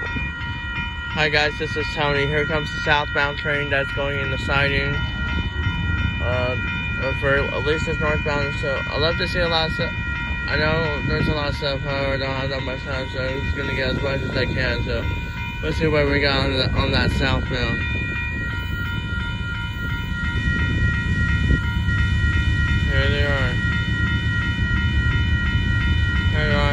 Hi guys, this is Tony. Here comes the southbound train that's going in the siding. Uh, for at least it's northbound, so I love to see a lot of stuff. I know there's a lot of stuff, however, I don't have that much time, so I'm just gonna get as much as I can. So let's see what we got on, the, on that southbound. Here they are. Here they are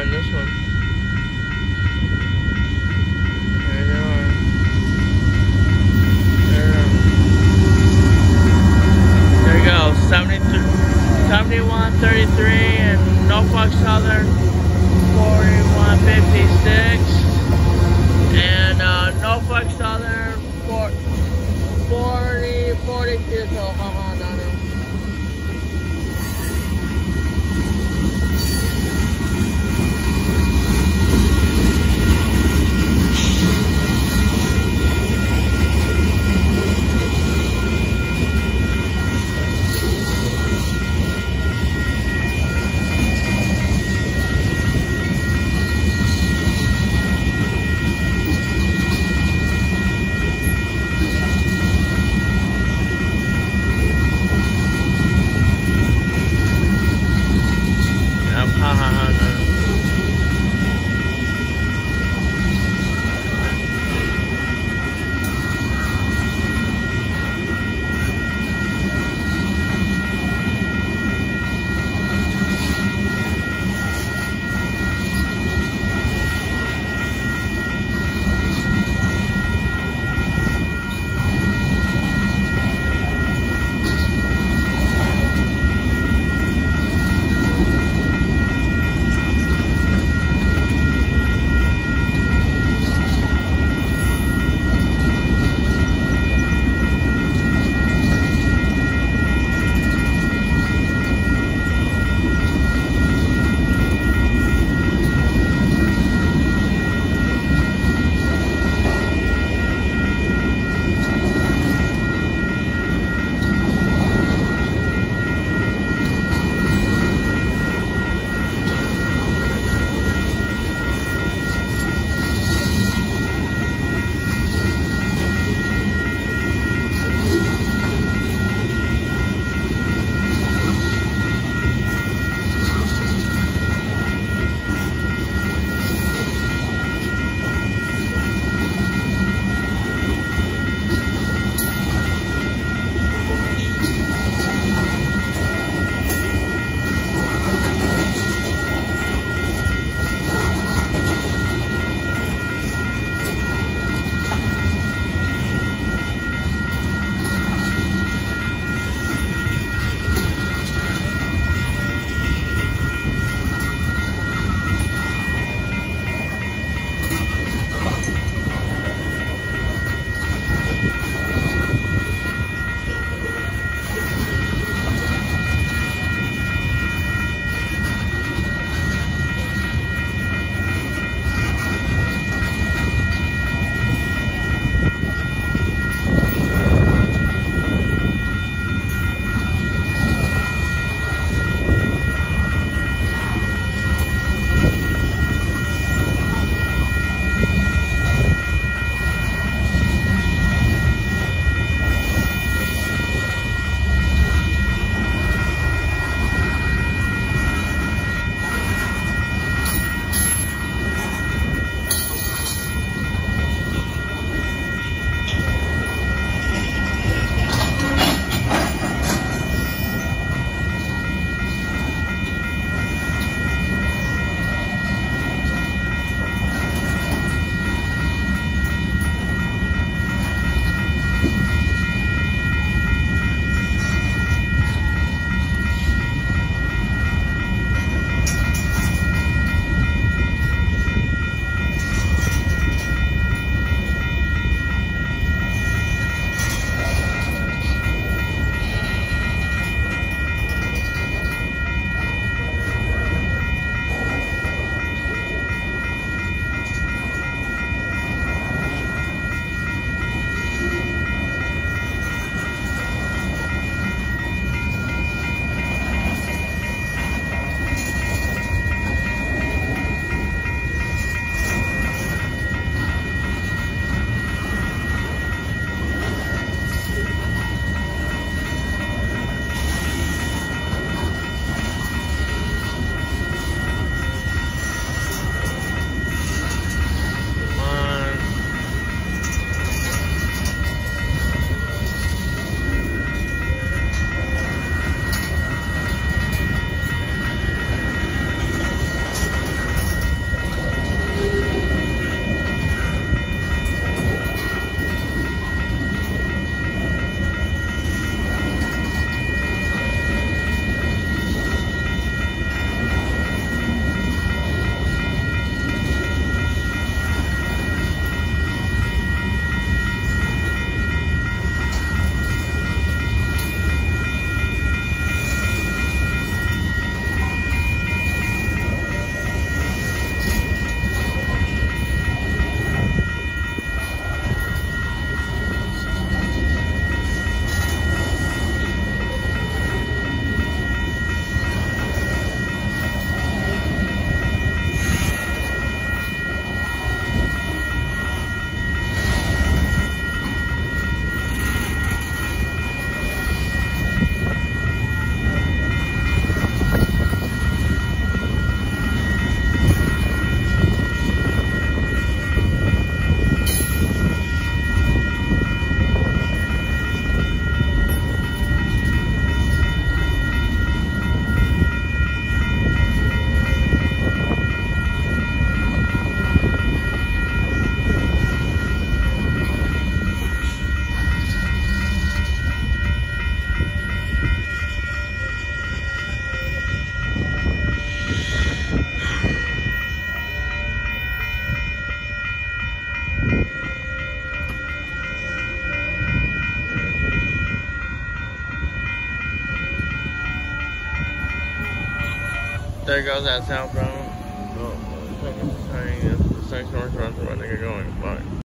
there goes that sound, southbound. Oh, like it's turning. It's like northbound, so I think going. Bye.